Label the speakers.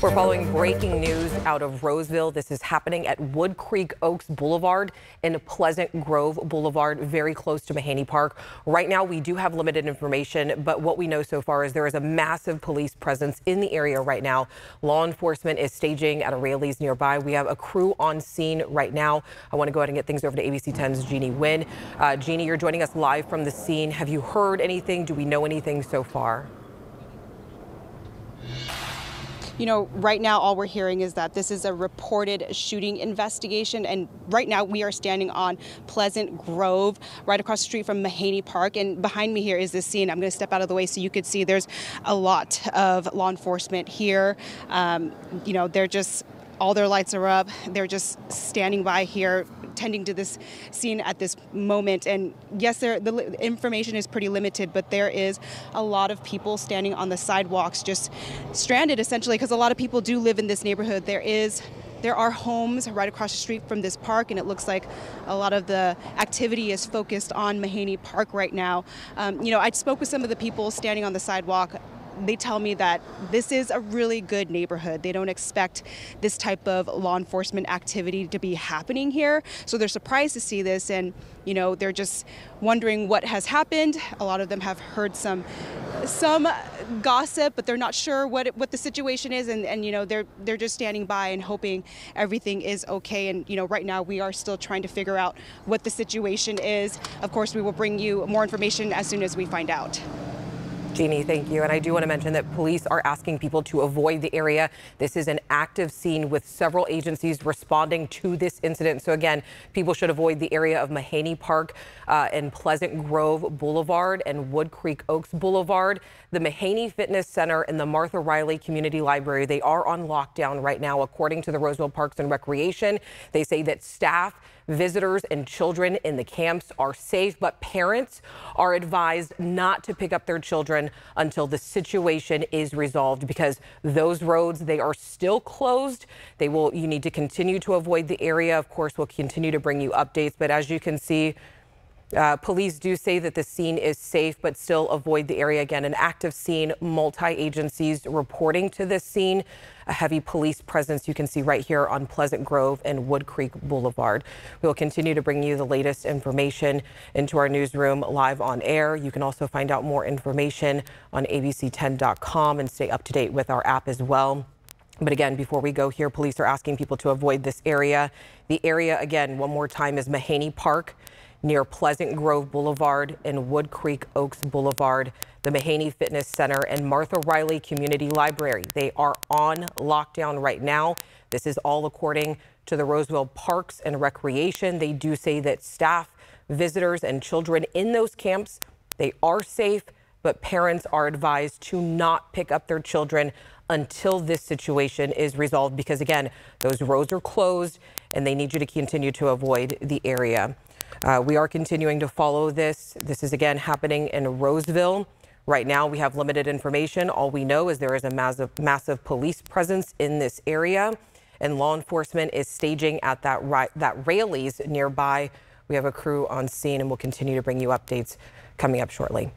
Speaker 1: We're following breaking news out of Roseville. This is happening at Woodcreek Oaks Boulevard and Pleasant Grove Boulevard, very close to Mahany Park. Right now, we do have limited information, but what we know so far is there is a massive police presence in the area right now. Law enforcement is staging at a Raley's nearby. We have a crew on scene right now. I want to go ahead and get things over to ABC 10's Jeannie Wynn. Uh, Jeannie, you're joining us live from the scene. Have you heard anything? Do we know anything so far?
Speaker 2: You know, right now all we're hearing is that this is a reported shooting investigation. And right now we are standing on Pleasant Grove, right across the street from Mahany Park. And behind me here is this scene. I'm going to step out of the way so you could see there's a lot of law enforcement here. Um, you know, they're just all their lights are up. They're just standing by here, tending to this scene at this moment. And yes, the information is pretty limited, but there is a lot of people standing on the sidewalks, just stranded essentially, because a lot of people do live in this neighborhood. There is there are homes right across the street from this park, and it looks like a lot of the activity is focused on Mahany Park right now. Um, you know, I spoke with some of the people standing on the sidewalk they tell me that this is a really good neighborhood. They don't expect this type of law enforcement activity to be happening here. So they're surprised to see this and, you know, they're just wondering what has happened. A lot of them have heard some some gossip, but they're not sure what it, what the situation is and, and you know, they're they're just standing by and hoping everything is okay and you know, right now we are still trying to figure out what the situation is. Of course, we will bring you more information as soon as we find out.
Speaker 1: Jeannie, thank you. And I do want to mention that police are asking people to avoid the area. This is an active scene with several agencies responding to this incident. So again, people should avoid the area of Mahany Park uh, and Pleasant Grove Boulevard and Woodcreek Oaks Boulevard. The Mahany Fitness Center and the Martha Riley Community Library, they are on lockdown right now, according to the Roseville Parks and Recreation. They say that staff Visitors and children in the camps are safe, but parents are advised not to pick up their children until the situation is resolved because those roads, they are still closed. They will, you need to continue to avoid the area. Of course, we'll continue to bring you updates, but as you can see, uh, police do say that the scene is safe, but still avoid the area. Again, an active scene, multi-agencies reporting to this scene. A heavy police presence you can see right here on Pleasant Grove and Woodcreek Boulevard. We will continue to bring you the latest information into our newsroom live on air. You can also find out more information on abc10.com and stay up to date with our app as well. But again, before we go here, police are asking people to avoid this area. The area, again, one more time, is Mahany Park near Pleasant Grove Boulevard and Woodcreek Oaks Boulevard, the Mahany Fitness Center and Martha Riley Community Library. They are on lockdown right now. This is all according to the Roseville Parks and Recreation. They do say that staff, visitors, and children in those camps, they are safe, but parents are advised to not pick up their children until this situation is resolved because again, those roads are closed and they need you to continue to avoid the area. Uh, we are continuing to follow this. This is again happening in Roseville. Right now, we have limited information. All we know is there is a massive, massive police presence in this area, and law enforcement is staging at that, that Raley's nearby. We have a crew on scene, and we'll continue to bring you updates coming up shortly.